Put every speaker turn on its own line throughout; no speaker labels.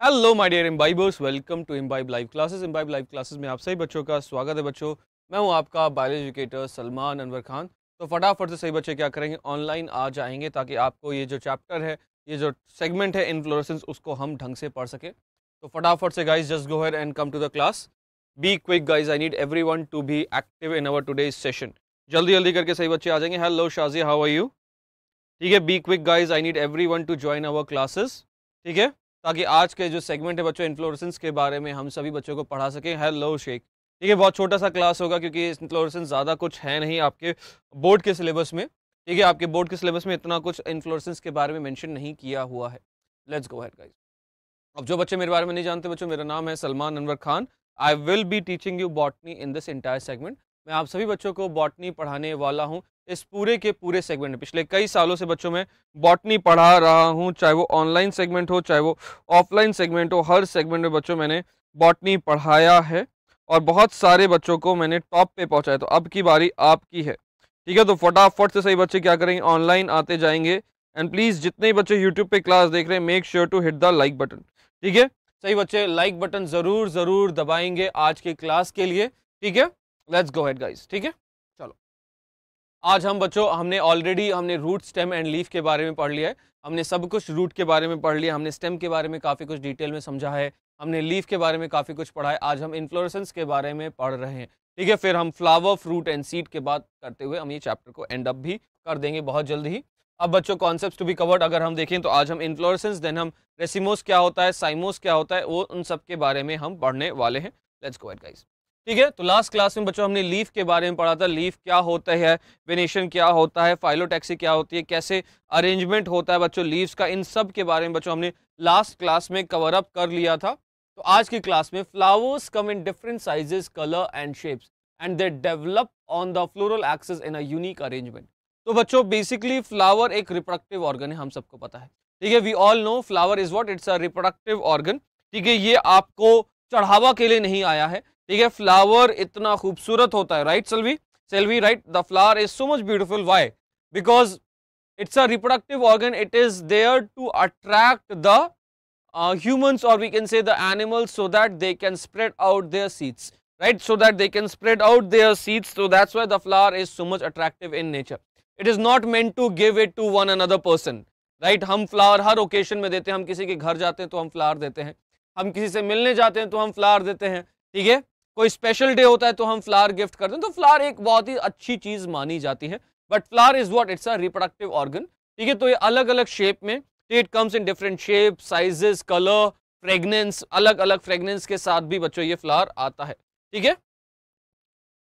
Hello my dear imbibers welcome to Imbibe live classes Imbibe live classes में आप सभी बच्चों का स्वागत है बच्चों। मैं हूँ आपका बायोलॉजी एजुकेटर सलमान अनवर खान। तो फटाफट से सही बच्चे क्या करेंगे? ऑनलाइन आ जाएँगे ताकि आपको ये जो चैप्टर है, ये जो सेगमेंट है इन्फ्लोरेंस उसको हम ढंग से पढ़ सकें। तो फटाफट से guys just go and come to the class be quick guys I need everyone to be active in our today session जल्दी जल्दी करके सही बच्चे आ जाएँगे। Hello Shaji how are you ठीक है be quick guys I need everyone to join our classes ठीक है? ताकि आज के जो सेगमेंट है बच्चों इन्फ्लोरेंस के बारे में हम सभी बच्चों को पढ़ा सकें। हेलो शेख ठीक है, बहुत छोटा सा क्लास होगा क्योंकि इन्फ्लोरेंस ज़्यादा कुछ है नहीं आपके बोर्ड के सिलेबस में। ठीक है, आपके बोर्ड के सिलेबस में इतना कुछ इन्फ्लोरेंस के बारे में मेंशन नहीं किया हुआ है। लेट्स गो हेड गाइस अब जो बच्चे मेरे बारे में नहीं जानते बच्चों, मेरा नाम है Salman Anwar Khan. I will be teaching you botany in this entire segment मैं आप सभी बच्चों को बॉटनी पढ़ाने वाला हूँ। इस पूरे के पूरे सेगमेंट में। पिछले कई सालों से बच्चों में बॉटनी पढ़ा रहा हूँ, चाहे वो ऑनलाइन सेगमेंट हो, चाहे वो ऑफलाइन सेगमेंट हो, हर सेगमेंट में बच्चों मैंने बॉटनी पढ़ाया है और बहुत सारे बच्चों को मैंने टॉप पे पहुँचाया। तो अब की बारी आपकी है। ठीक है तो फटाफट से सही बच्चे क्या करेंगे ऑनलाइन आते जाएँगे। एंड प्लीज़ जितने बच्चे यूट्यूब पे क्लास देख रहे हैं make sure to hit the like button ठीक है? सही बच्चे लाइक बटन ज़रूर ज़रूर दबाएँगे आज की क्लास के लिए। ठीक है? लेट्स गो हेड गाइस ठीक है? चलो। आज हम बच्चों, हमने ऑलरेडी हमने रूट स्टेम एंड लीफ के बारे में पढ़ लिया है। हमने सब कुछ रूट के बारे में पढ़ लिया हमने स्टेम के बारे में काफ़ी कुछ डिटेल में समझा है। हमने लीफ के बारे में काफ़ी कुछ पढ़ा है। आज हम इन्फ्लोरेसेंस के बारे में पढ़ रहे हैं। ठीक है, फिर हम फ्लावर फ्रूट एंड सीड के बाद करते हुए हम ये चैप्टर को एंड अप भी कर देंगे बहुत जल्द ही। अब बच्चों कॉन्सेप्ट टू बी कवर्ड अगर हम देखें तो आज हम इन्फ्लोरेसेंस देन हम रेसिमोस क्या होता है साइमोस क्या होता है, वो उन सब के बारे में हम पढ़ने वाले हैं। लेट्स गो एट गाइस ठीक है? तो लास्ट क्लास में बच्चों, हमने लीफ के बारे में पढ़ा था। लीफ क्या होता है? वेनेशन क्या होता है? फाइलोटैक्सी क्या होती है? कैसे अरेंजमेंट होता है बच्चों? लीव्स का, इन सब के बारे में बच्चों, हमने लास्ट क्लास में कवर अप कर लिया था। तो आज की क्लास में flowers come in different sizes colour and shapes and they develop on the floral axis in a unique arrangement तो बच्चों बेसिकली फ्लावर एक रिप्रोडक्टिव ऑर्गन है, हम सबको पता है। ठीक है? We all know flower is what it's a reproductive organ ठीक है? ये आपको चढ़ावा के लिए नहीं आया है। ठीक है फ्लावर इतना खूबसूरत होता है right Selvi Selvi right the flower is so much beautiful why because it's a reproductive organ it is there to attract the humans और we can say the animals so that they can spread out their seeds right so that they can spread out their seeds so that's why the flower is so much attractive in nature it is not meant to give it to one another person right हम flower हर occasion में देते हैं। हम किसी के घर जाते हैं तो हम फ्लावर देते हैं। हम किसी से मिलने जाते हैं तो हम फ्लावर देते हैं। ठीक है? कोई स्पेशल डे होता है तो हम फ्लावर गिफ्ट करते हैं। तो फ्लावर एक बहुत ही अच्छी चीज़ मानी जाती है but flower is what it's a reproductive organ ठीक है? तो ये अलग अलग शेप में it comes in different shape sizes colour fragrance अलग अलग फ्रेगनेंस के साथ भी बच्चों ये फ्लावर आता है, ठीक है?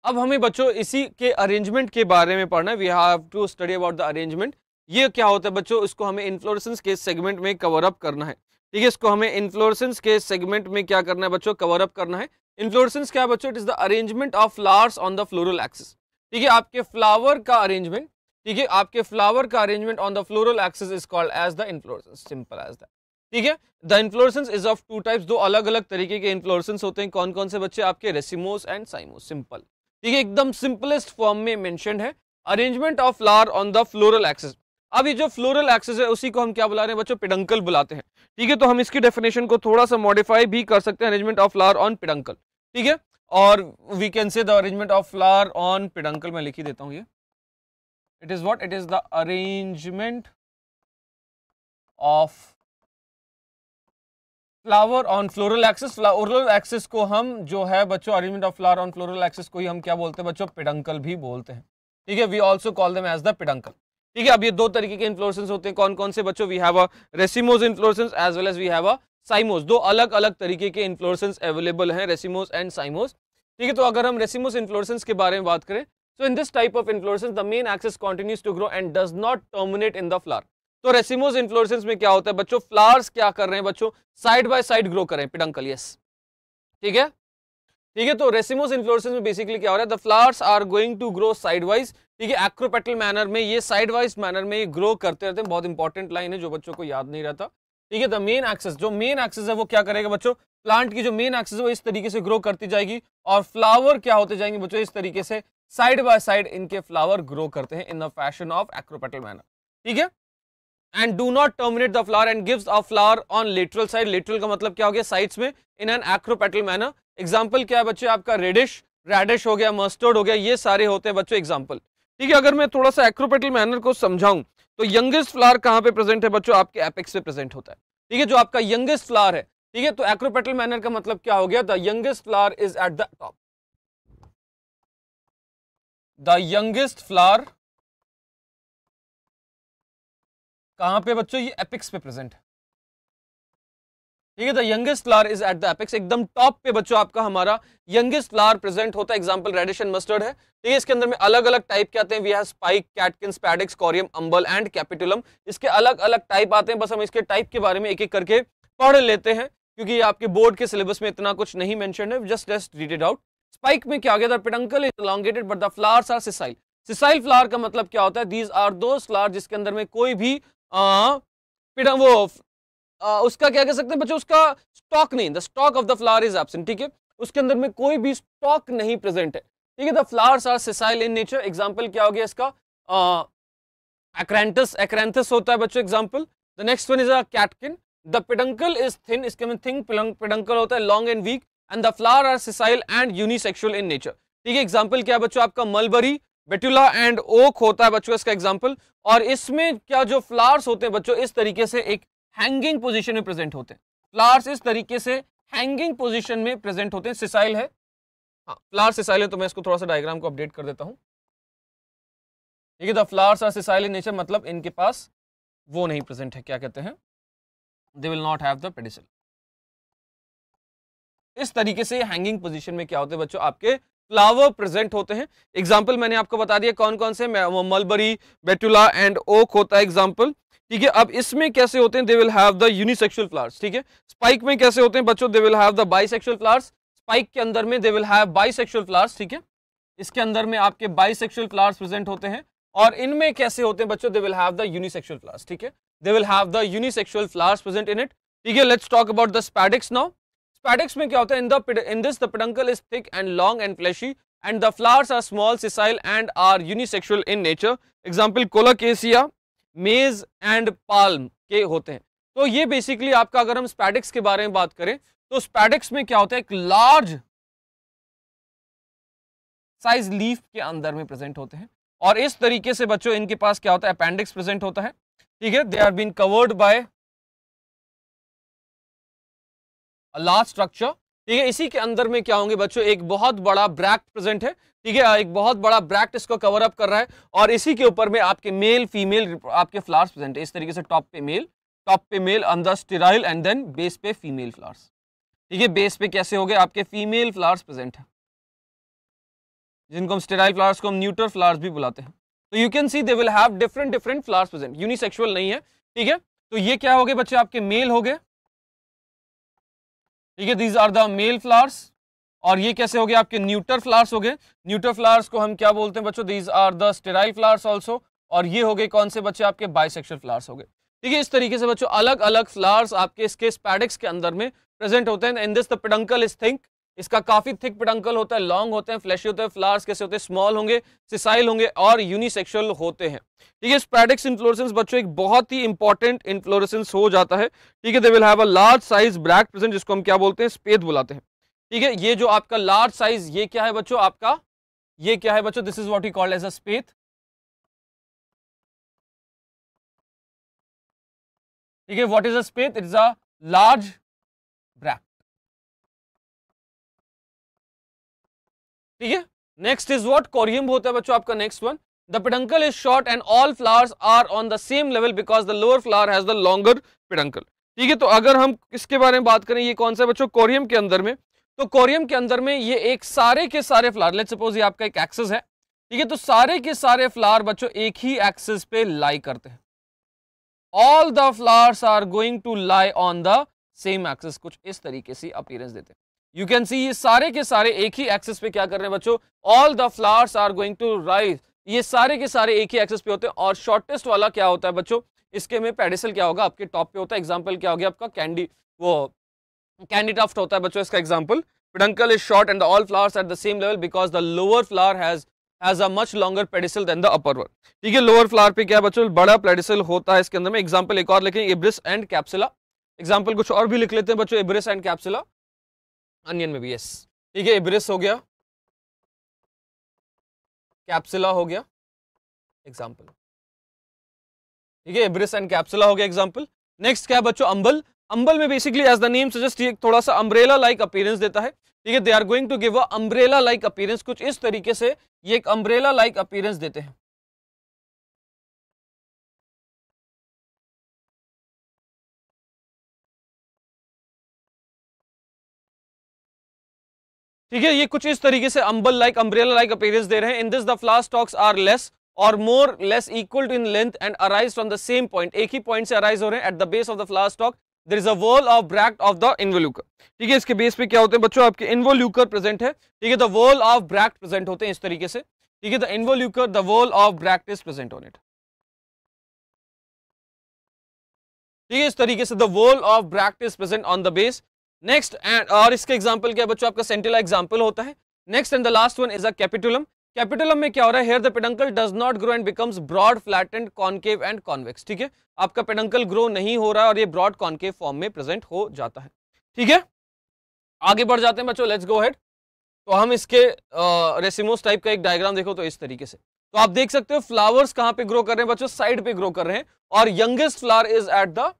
अब हमें बच्चों इसी के अरेंजमेंट के बारे में पढ़ना है। We have to study about the arrangement ये क्या होता है बच्चों? इसको हमें इन्फ्लोरेंस के सेगमेंट में कवर अप करना है, ठीक है? इसको हमें इन्फ्लोरेंस के सेगमेंट में क्या करना है बच्चों? कवर अप करना है। इन्फ्लोरेंस क्या है बच्चों? It is the arrangement of flowers on the floral axis ठीक है, आपके फ्लावर का अरेंजमेंट ठीक है, आपके फ्लावर का arrangement on the floral axis is called as the inflorescence simple as that ठीक है the inflorescence is of two types दो अलग अलग तरीके के इन्फ्लोरेंस होते हैं। कौन कौन से बच्चे? आपके रेसिमोस एंड साइमोस सिंपल ठीक है, एकदम सिंपलेस्ट फॉर्म में मेंशन है। Arrangement of flower on the floral axis अब ये जो फ्लोरल एक्सिस है, उसी को हम क्या बुला रहे हैं बच्चों? पिडंकल बुलाते हैं। ठीक है तो हम इसकी डेफिनेशन को थोड़ा सा मॉडिफाई भी कर सकते हैं। Arrangement of flower on peduncle ठीक है? और we can say the arrangement of flower on peduncle मैं लिख देता हूँ ये। It is what it is the arrangement of flower on floral axis floral axis को हम जो है बच्चों arrangement of flower on floral axis को ही हम क्या बोलते हैं? बच्चों पिडंकल भी बोलते हैं। ठीक है? We also call them as the peduncle ठीक है? अब ये दो तरीके के इन्फ्लोरेंस होते हैं। कौन कौन से? बच्चों we have a racemose inflorescence as well as we have a cymose दो अलग अलग तरीके के इन्फ्लोरेंस अवेलेबल हैं रेसिमोस एंड साइमोस ठीक है तो अगर हम रेसिमोस इन्फ्लोरेंस के बारे में बात करें so in this type of inflorescence, the main axis continues to grow and does not terminate in the flower तो रेसिमोस इन्फ्लोरेंस में क्या होता है, बच्चों फ्लावर्स क्या कर रहे हैं बच्चों? साइड बाय साइड ग्रो कर पिडंकल यस ठीक है? ठीक है तो रेसिमोस इन्फ्लोरेंस में बेसिकली क्या हो रहा है the flowers are going to grow side wise ठीक है एक्रोपेटल मैनर में, ये साइड वाइज मैनर में ये ग्रो करते रहते हैं, बहुत इंपॉर्टेंट लाइन है जो बच्चों को याद नहीं रहता। ठीक है द मेन एक्सेस जो मेन एक्सेस है, वो क्या करेगा बच्चों? प्लांट की जो मेन एक्सेस है, वो इस तरीके से ग्रो करती जाएगी और फ्लावर क्या होते जाएँगे बच्चों? इस तरीके से साइड बाय साइड इनके फ्लावर ग्रो करते हैं in the fashion of acropetal manner ठीक है? And do not terminate the flower and gives a flower on lateral side lateral का मतलब क्या हो गया? साइड्स में in an acropetal manner example क्या है बच्चे? आपका रेडिश रेडिश हो गया मस्टर्ड हो गया, ये सारे होते हैं बच्चों एग्ज़ाम्पल ठीक है, अगर मैं थोड़ा सा एक्रोपेटल मैनर को समझाऊं तो यंगेस्ट फ्लावर कहाँ पे प्रेजेंट है बच्चों? आपके एपेक्स पे प्रेजेंट होता है। ठीक है, जो आपका यंगेस्ट फ्लावर है, ठीक है तो एक्रोपेटल मैनर का मतलब क्या हो गया? The youngest flower is at the top the youngest flower कहाँ पे बच्चों? ये एपिक्स पे प्रेजेंट है। ठीक है the youngest flower is at the apex एकदम टॉप पे बच्चों आपका हमारा यंगेस्ट फ्लावर प्रेजेंट होता है। एग्जांपल रेडिश एंड मस्टर्ड है। ठीक है इसके अंदर में अलग अलग टाइप के आते हैं। We have spike catkin spadix corymb umbel and capitulum इसके अलग अलग टाइप आते हैं। बस हम इसके टाइप के बारे में एक एक करके पढ़ लेते हैं। क्योंकि आपके बोर्ड के सिलेबस में इतना कुछ नहीं मेंशन है। Just just read it out spike में क्या गया peduncle is elongated but the flowers are sessile sessile flower का मतलब क्या होता है? दीज आर दो फ्लावर जिसके अंदर में कोई भी आ, वो उसका क्या कह सकते हैं बच्चों, उसका स्टॉक नहीं the stalk of the flower is absent ठीक है? उसके अंदर में कोई भी स्टॉक नहीं प्रेजेंट है, ठीक है? The flowers are sessile in nature example क्या हो गया इसका? एक्रेंटस एक्रेंथस होता है बच्चों example the next one is a catkin the peduncle is thin इसके में थिंग पिडंकल होता है long and weak and the flower are sessile and unisexual in nature ठीक है? एग्जांपल क्या बच्चों, आपका मलबरी बेटुला एंड ओक होता है बच्चों, इसका एग्जांपल और इसमें क्या जो फ्लावर्स होते हैं बच्चों, इस तरीके से एक हैंगिंग पोजीशन में प्रेजेंट होते हैं। फ्लावर्स इस तरीके से हैंगिंग पोजीशन में प्रेजेंट होते हैं। सिसाइल है। हाँ फ्लावर सिसाइल है तो मैं इसको थोड़ा सा डायग्राम को अपडेट कर देता हूँ। ठीक है the flowers are sessile in nature मतलब इनके पास वो नहीं प्रेजेंट है। क्या कहते हैं? They will not have the pedicel इस तरीके से हैंगिंग पोजीशन में क्या होते हैं बच्चों? आपके फ्लावर प्रेजेंट होते हैं। एग्ज़ाम्पल मैंने आपको बता दिया कौन कौन से मलबरी बेटुला एंड ओक होता है एग्ज़ाम्पल ठीक है, अब इसमें कैसे होते हैं? They will have the unisexual flowers ठीक है स्पाइक में कैसे होते हैं बच्चों? They will have the bisexual flowers spike के अंदर में they will have bisexual flowers ठीक है, इसके अंदर में आपके बाइसेक्सुअल फ्लावर्स प्रेजेंट होते हैं। और इनमें कैसे होते हैं बच्चों? They will have the unisexual flowers ठीक है they will have the unisexual flowers present in it ठीक है let's talk about the spadix now spadix में क्या होता है? In this the peduncle is thick and long and fleshy and the flowers are small sessile and are unisexual in nature example colocasia maize and palm के होते हैं। तो ये basically आपका अगर हम स्पैडिक्स के बारे में बात करें तो स्पैडिक्स में क्या होता है? एक लार्ज साइज़ लीफ के अंदर में प्रेजेंट होते हैं। और इस तरीके से बच्चों, इनके पास क्या होता है? अपेंडिक्स प्रेजेंट होता है। ठीक है? They are been covered by large structure ठीक है, इसी के अंदर में क्या होंगे बच्चों, एक बहुत बड़ा ब्रैक्ट प्रेजेंट है। ठीक है, एक बहुत बड़ा ब्रैक्ट इसको कवर अप कर रहा है और इसी के ऊपर में आपके मेल फीमेल आपके फ्लावर्स प्रेजेंट है। इस तरीके से टॉप पे मेल टॉप पे मेल अंदर स्टेराइल एंड देन बेस पे फीमेल फ्लावर्स ठीक है बेस पे कैसे हो गए? आपके फीमेल फ्लावर्स प्रेजेंट है। जिनको हम स्टेराइल फ्लावर्स को हम न्यूटर फ्लावर्स भी बुलाते हैं। तो you can see they will have different different flowers present unisexual नहीं है। ठीक है तो ये क्या हो गए बच्चे? आपके मेल हो गए। ठीक है these are the male flowers और ये कैसे हो गए आपके न्यूटर फ्लावर्स हो गए? न्यूटर फ्लावर्स को हम क्या बोलते हैं बच्चों? These are the sterile flowers also और ये हो गए कौन से बच्चे आपके? बाइसेक्शुअल फ्लावर्स हो गए। ठीक है, इस तरीके से बच्चों अलग अलग फ्लावर्स आपके इसके स्पैडिक्स के अंदर में प्रेजेंट होते हैं। In this the peduncle is think इसका काफ़ी थिक पिडंकल होता है लॉन्ग होते हैं फ्लैशी होते हैं फ्लावर्स कैसे होते हैं स्मॉल होंगे सिसाइल होंगे और यूनिसेक्सुअल होते हैं। ठीक है स्पैडिक्स इन्फ्लोरेसेंस बच्चों, एक बहुत ही इंपॉर्टेंट इन्फ्लोरेसेंस हो जाता है। ठीक है they will have a large size bract present जिसको हम क्या बोलते हैं स्पेद बुलाते हैं। ठीक है, ये जो आपका लार्ज साइज़ ये क्या है बच्चों, आपका, ये क्या है बच्चों this is what he called as a spathe ठीक है what is a spathe it is a large bract ठीक है? नेक्स्ट इज़ वॉट कोरियम होता है बच्चों आपका next one the peduncle is short and all flowers are on the same level because the lower flower has the longer peduncle ठीक है? तो अगर हम इसके बारे में बात करें, ये कौन सा बच्चों? कोरियम के अंदर में. तो कोरियम के अंदर में ये एक सारे के सारे फ्लावर लेट सपोज़ ये आपका एक एक्सेस है. ठीक है? तो सारे के सारे फ्लावर बच्चों एक ही एक्सेस पे लाई करते हैं. All the flowers are going to lie on the same axis कुछ इस तरीके से अपीयरेंस देते हैं. यू कैन सी ये सारे के सारे एक ही एक्सेस पे क्या कर रहे हैं बच्चों? All the flowers are going to rise ये सारे के सारे एक ही एक्सेस पे होते हैं और शॉर्टेस्ट वाला क्या होता है बच्चों? इसके में पेडिसल क्या होगा? आपके टॉप पे होता है। एग्ज़ाम्पल क्या हो गया आपका कैंडी वो कैंडी टफ्ट होता है बच्चों इसका example peduncle is short and the all flowers at the same level because the lower flower has has a much longer pedicel than the upper one ठीक है लोअर फ्लावर पे क्या बच्चों? बड़ा पेडिसल होता है इसके अंदर में। एग्जांपल एक और लिखें इब्रिस एंड कैप्सुला एग्जांपल कुछ और भी लिख लेते हैं बच्चों इब्रिस एंड कैप्सुला अनियन में भी यस ठीक है इब्रिस हो गया। कैप्सुला हो गया। एग्जांपल ठीक है इब्रिस एंड कैप्सुला हो गया एग्ज़ाम्पल नेक्स्ट क्या बच्चों? अंबल। अंबल में basically as the name suggest एक थोड़ा सा अम्ब्रेला लाइक अपीयरेंस देता है। ठीक है they are going to give a umbrella like appearance कुछ इस तरीके से, ये एक अम्ब्रेला लाइक अपीयरेंस देते हैं। ठीक है, ये कुछ इस तरीके से umbel like umbrella like appearance दे रहे हैं। In this the flower stalks are less और more less equal to in length and arise from the same point एक ही पॉइंट से अराइज हो रहे हैं। At the base of the flower stalk there is a whorl of bract of the involucre ठीक है, इसके बेस पे क्या होते हैं बच्चों? आपके इन्वोल्यूकर प्रेजेंट है। ठीक है the whorl of bract present होते हैं इस तरीके से। ठीक है the involucre the whorl of bract is present on it ठीक है, इस तरीके से the whorl of bract is present on the base next and और इसके एग्जांपल क्या बच्चों? आपका सेंटिला एग्जांपल होता है। Next and the last one is a capitulum capitulum में क्या हो रहा है? Here the peduncle does not grow and becomes broad flattened concave and convex ठीक है? आपका पेडंकल ग्रो नहीं हो रहा है और ये ब्रॉड कॉनकेव फॉर्म में प्रेजेंट हो जाता है, ठीक है? आगे बढ़ जाते हैं बच्चों लेट्स गो हेड तो हम इसके रेसिमोस टाइप का एक डायग्राम देखो तो इस तरीके से। तो आप देख सकते हो फ्लावर्स कहाँ पे ग्रो कर रहे हैं बच्चों? साइड पे ग्रो कर रहे हैं। और youngest flower is at the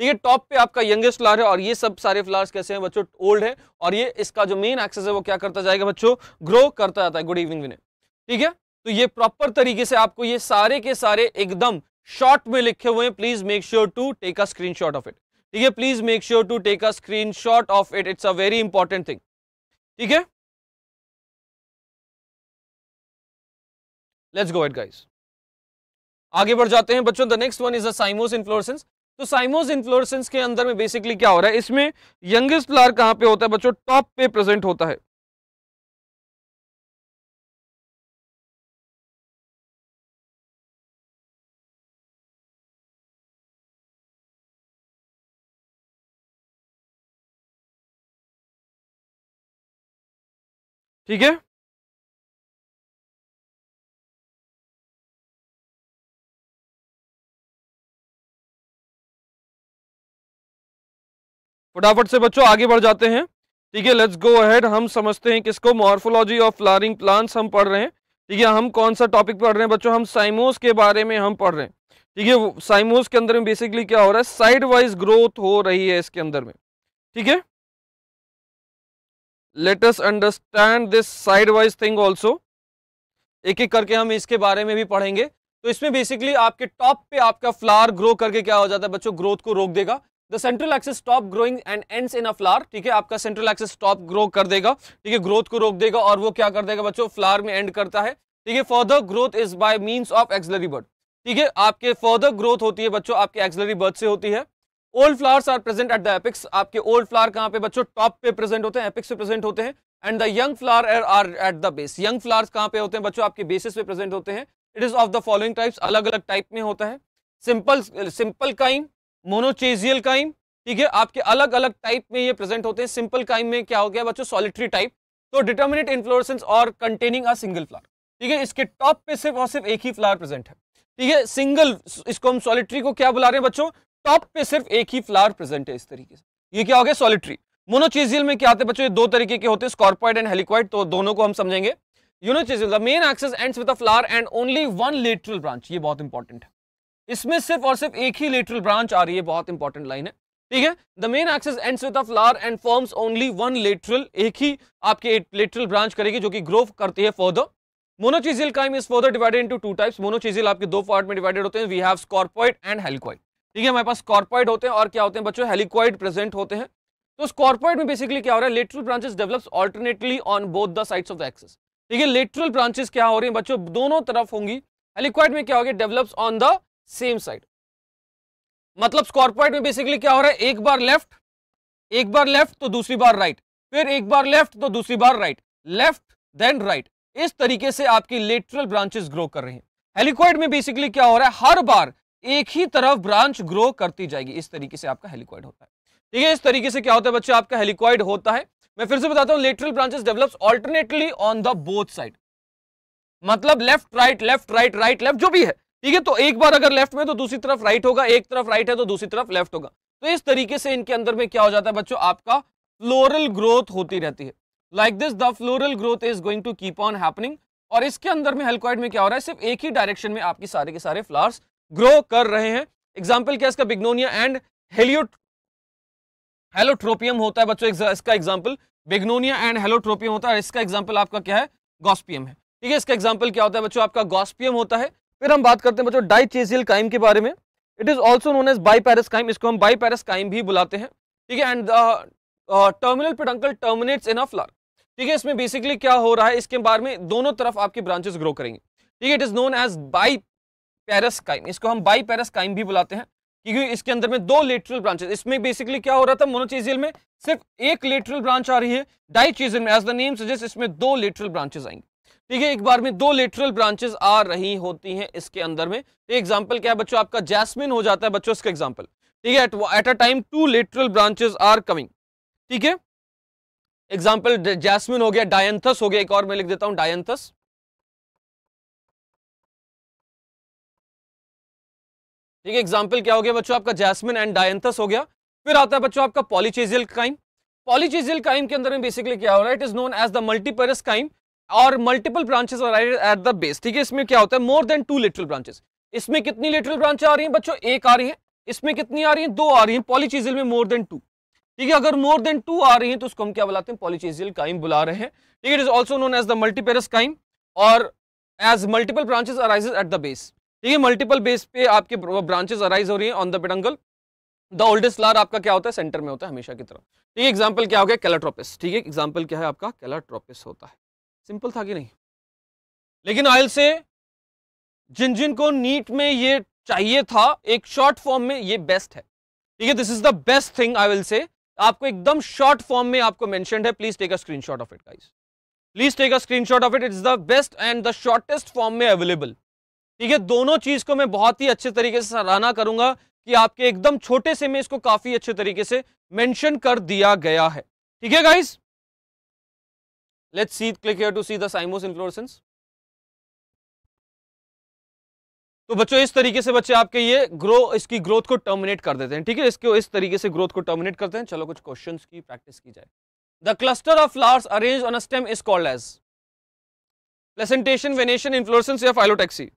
ठीक है टॉप पे आपका यंगेस्ट फ्लावर है और ये सब सारे फ्लावर्स कैसे हैं बच्चों? ओल्ड है और ये इसका जो मेन एक्सेस है वो क्या करता जाएगा बच्चों? ग्रो करता जाता है। गुड इवनिंग विनय ठीक है? तो ये प्रॉपर तरीके से आपको ये सारे के सारे एकदम शॉर्ट में लिखे हुए हैं। Please make sure to take a screenshot of it ठीक है? Please make sure to take a screenshot of it it's a very important thing ठीक है? लेट्स गो इट गाइस आगे बढ़ जाते हैं बच्चों। The next one is a cymose inflorescence तो साइमोस इन्फ्लोरेसेंस के अंदर में बेसिकली क्या हो रहा है? इसमें यंगेस्ट फ्लावर कहाँ पे होता है बच्चों? टॉप पे प्रेजेंट होता है। ठीक है? फटाफट से बच्चों, आगे बढ़ जाते हैं। ठीक है लेट्स गो अहेड हम समझते हैं किसको मॉर्फोलॉजी ऑफ़ फ्लावरिंग प्लांट्स हम पढ़ रहे हैं। ठीक है, हम कौन सा टॉपिक पढ़ रहे हैं बच्चों? हम साइमोस के बारे में हम पढ़ रहे हैं। ठीक है साइमोस के अंदर में बेसिकली क्या हो रहा है? साइड वाइज ग्रोथ हो रही है इसके अंदर में। ठीक है? Let us understand this side wise thing also एक एक करके हम इसके बारे में भी पढ़ेंगे। तो इसमें बेसिकली आपके टॉप पे आपका फ्लावर ग्रो करके क्या हो जाता है बच्चों? ग्रोथ को रोक देगा। The central axis stop growing and ends in a flower ठीक है? आपका सेंट्रल एक्सिस स्टॉप ग्रो कर देगा। ठीक है? ग्रोथ को रोक देगा और वो क्या कर देगा बच्चों? फ्लावर में एंड करता है। ठीक है? Further growth is by means of axillary bud ठीक है? आपके फर्दर ग्रोथ होती है बच्चों, आपके एक्सलरी बर्ड से होती है। Old flowers are present at the apex आपके ओल्ड फ्लावर कहाँ पे बच्चों? टॉप पे प्रेजेंट होते हैं एपिक्स पे प्रेजेंट होते हैं। And the young flower are at the base young flowers कहाँ पे होते हैं बच्चों? आपके बेसिस पे प्रेजेंट होते हैं। It is of the following types अलग अलग टाइप में होता है। Simple simple cyme monochasial cyme ठीक है? आपके अलग अलग टाइप में ये प्रेजेंट होते हैं। सिंपल काइम में क्या हो गया बच्चों? सॉलिटरी टाइप तो डिटर्मिनेट इन्फ्लोरेंस और कंटेनिंग अ सिंगल फ्लावर ठीक है? इसके टॉप पे सिर्फ़ और सिर्फ़ एक ही फ्लावर प्रेजेंट है, ठीक है? सिंगल इसको हम सॉलिटरी को क्या बुला रहे हैं बच्चों? टॉप पे सिर्फ़ एक ही फ्लावर प्रेजेंट है इस तरीके से। ये क्या हो गया? सॉलिटरी मोनोचेजियल में क्या आते हैं बच्चों? ये दो तरीके के होते हैं स्कॉर्पॉइड एंड हेलिक्वाइड तो दोनों को हम समझेंगे। Monochasial the main axis ends with a flower and only one lateral branch ये बहुत इंपॉर्टेंट है। इसमें सिर्फ़ और सिर्फ़ एक ही लेटरल ब्रांच आ रही है, बहुत इंपॉर्टेंट लाइन है। ठीक है? The main axis ends with a flower and forms only one lateral एक ही आपके लेटरल ब्रांच करेगी जो कि ग्रो करती है further monochasial cyme is further divided into two types monochasial आपके दो पार्ट में डिवाइडेड होते हैं। We have scorpioid and helicoid ठीक है? हमारे पास स्कॉर्पॉइड होते हैं और क्या होते हैं बच्चों? हेलिक्वाइड प्रेजेंट होते हैं। तो स्कॉर्पॉइड में बेसिकली क्या हो रहा है? Lateral branches develops alternately on both the sides of the axis ठीक है? लेटरल ब्रांचेस क्या हो रही है बच्चों? दोनों तरफ़ होंगी। हेलिक्वाइड में क्या होगी? Develops on the same side. मतलब स्कॉर्पॉइड में बेसिकली क्या हो रहा है? एक बार लेफ़्ट एक बार लेफ़्ट तो दूसरी बार राइट फिर एक बार लेफ़्ट तो दूसरी बार राइट लेफ़्ट देन राइट इस तरीके से आपकी लेटरल ब्रांचेस ग्रो कर रही हैं। हेलिक्वाइड में बेसिकली क्या हो रहा है? हर बार एक ही तरफ़ ब्रांच ग्रो करती जाएगी। इस तरीके से आपका हेलिक्वाइड होता है। ठीक है, इस तरीके से क्या होता है बच्चे? आपका हेलिक्वाइड होता है। मैं फिर से बताता हूँ lateral branches develops alternately on the both side मतलब left right left right right left जो भी है। ठीक है तो एक बार अगर लेफ़्ट में तो दूसरी तरफ़ राइट होगा, एक तरफ़ राइट है तो दूसरी तरफ़ लेफ़्ट होगा। तो इस तरीके से इनके अंदर में क्या हो जाता है बच्चों, आपका फ्लोरल ग्रोथ होती रहती है। Like this the floral growth is going to keep on happening और इसके अंदर में हेलकॉइड में क्या हो रहा है, सिर्फ़ एक ही डायरेक्शन में आपकी सारे के सारे फ्लावर्स ग्रो कर रहे हैं। एग्ज़ाम्पल क्या इसका बिग्नोनिया एंड हेलियो हेलोट्रोपियम होता है बच्चों इसका एग्ज़ाम्पल बिग्नोनिया एंड हेलोट्रोपियम होता है इसका एग्ज़ाम्पल आपका क्या है गॉस्पियम है। ठीक है, इसका एग्ज़ाम्पल क्या होता है बच्चों, आपका गॉस्पियम होता है फिर हम बात करते हैं बच्चों डाइचेजियल काइम के बारे में। It is also known as biparous cyme. इसको हम बाईपैरस काइम भी बुलाते हैं। ठीक है and terminal peduncle terminates in a flower ठीक है, इसमें बेसिकली क्या हो रहा है? इसके बारे में दोनों तरफ़ आपके ब्रांचेस ग्रो करेंगे। ठीक है it is known as bi cyme. इसको हम बाई काइम भी बुलाते हैं, क्योंकि इसके अंदर में दो लेटरल ब्रांचेस इसमें बेसिकली क्या हो रहा था? मोनोचेजियल में सिर्फ़ एक लेटरल ब्रांच आ रही है। डाइचेजियल में एज द नेम सजेस्ट इसमें दो लेटरल ब्रांचेस आएँगे। ठीक है एक बार में दो लेटरल ब्रांचेस आ रही होती हैं इसके अंदर में। तो एग्जांपल क्या है बच्चों? आपका जैस्मिन हो जाता है बच्चों इसका एग्जांपल ठीक है at a time two lateral branches are coming ठीक है? एग्ज़ाम्पल जैस्मिन हो गया डायंथस हो गया, एक और मैं लिख देता हूँ डायंथस ठीक है एग्ज़ाम्पल क्या हो गया बच्चों? आपका जैस्मिन एंड डायंथस हो गया। फिर आता है बच्चों आपका पॉलीचेजियल काइम पॉलीचेजियल काइम के अंदर में बेसिकली क्या हो रहा है? It is known as the multiparous cyme और multiple branches at the base ठीक है, इसमें क्या होता है? More than two lateral branches इसमें कितनी लिटरल ब्रांचेस आ रही हैं बच्चों? एक आ रही है। इसमें कितनी आ रही है? दो आ रही है। पॉलीचेजियल में मोर देन टू ठीक है, अगर मोर देन टू आ रही है तो उसको हम क्या बुलाते हैं? पॉलीचेजियल काइम बुला रहे हैं। ठीक है it is also known as the multiparous cyme और as multiple branches arises at the base ठीक है मल्टीपल बेस पे आपके ब्रांचेस अराइज हो रही है on the peduncle the oldest लार आपका क्या होता है? सेंटर में होता है, हमेशा की तरह। ठीक है एग्ज़ाम्पल क्या हो गया? कैलाट्रोपिस ठीक है एग्ज़ाम्पल क्या है आपका? कैलाट्रोपिस होता है। सिंपल था कि नहीं? लेकिन आयल से जिन जिन को नीट में ये चाहिए था, एक शॉर्ट फॉर्म में ये बेस्ट है। ठीक है this is the best thing I will say आपको एकदम शॉर्ट फॉर्म में आपको मेंशनड है। Please take a screenshot of it guys please take a screenshot of it it's the best and the shortest form में available ठीक है, दोनों चीज़ को मैं बहुत ही अच्छे तरीके से सराहना करूँगा कि आपके एकदम छोटे से में इसको काफ़ी अच्छे तरीके से मेंशन कर दिया गया है। ठीक है guys let's see, click here to see the cymose inflorescence. तो बच्चों, इस तरीके से बच्चे आपके ये ग्रो इसकी ग्रोथ को टर्मिनेट कर देते हैं, ठीक है? इसके, इस तरीके से ग्रोथ को टर्मिनेट करते हैं। चलो, कुछ क्वेश्चंस की प्रैक्टिस की जाए। The cluster of flowers arrange on a stem is called as placentation venation inflorescence या फाइलोटैक्सी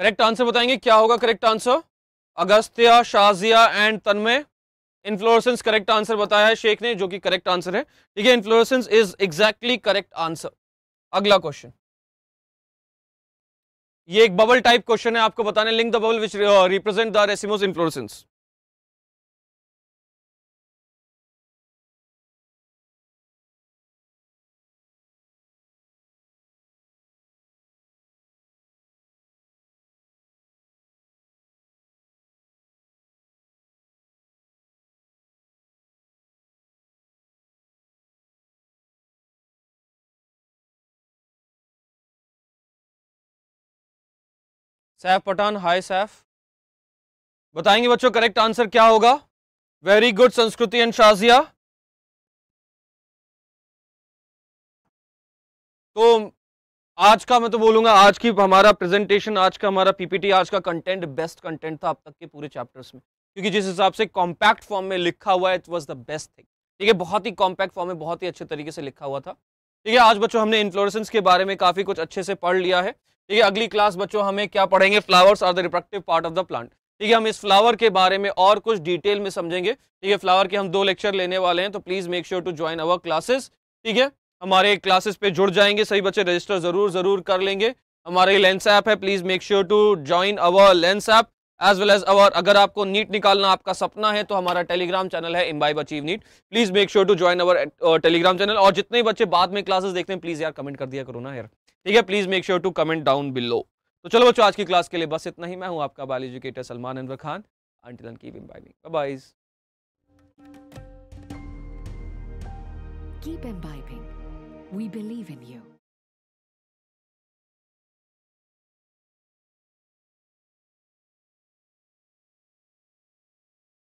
करेक्ट आंसर बताएँगे, क्या होगा correct answer Agastya, Shazia and Tanmay inflorescence correct answer बताया है शेख ने, जो कि करेक्ट आंसर है। ठीक है inflorescence is exactly correct answer अगला क्वेश्चन ये एक बबल टाइप क्वेश्चन है, आपको बताने link the bubble which represent the racemose inflorescence Saif Pathan, hi Saif. बताएँगे बच्चों करेक्ट आंसर क्या होगा? Very good Sanskriti and Shazia. तो आज का मैं तो बोलूँगा, आज की हमारा प्रेजेंटेशन आज का हमारा पीपीटी आज का कंटेंट बेस्ट कंटेंट था अब तक के पूरे चैप्टर्स में। क्योंकि जिस हिसाब से कॉम्पैक्ट फॉर्म में लिखा हुआ है it was the best thing ठीक है, बहुत ही कॉम्पैक्ट फॉर्म में बहुत ही अच्छे तरीके से लिखा हुआ था। ठीक है, आज बच्चों, हमने इन्फ्लोरेंस के बारे में काफ़ी कुछ अच्छे से पढ़ लिया है। ठीक है अगली क्लास बच्चों, हमें क्या पढ़ेंगे? Flowers are the reproductive part of the plant ठीक है, हम इस फ्लावर के बारे में और कुछ डिटेल में समझेंगे। ठीक है फ्लावर के हम दो लेक्चर लेने वाले हैं तो please make sure to join our classes ठीक है, हमारे क्लासेस पे जुड़ जाएँगे सही बच्चे रजिस्टर ज़रूर ज़रूर कर लेंगे। हमारे लेंस ऐप है please make sure to join our lens app as well as our अगर आपको नीट निकालना आपका सपना है तो हमारा टेलीग्राम चैनल है imbibe achieve NEET please make sure to join our Telegram channel और जितने बच्चे बाद में क्लासेस देखते हैं प्लीज़ यार कमेंट कर दिया करो ना यार। ठीक है please make sure to comment down below तो चलो बच्चों, आज की क्लास के लिए बस इतना ही। मैं हूँ आपका बाल educator Salman Anwar Khan. Until bye
Keep imbibing. We believe in you.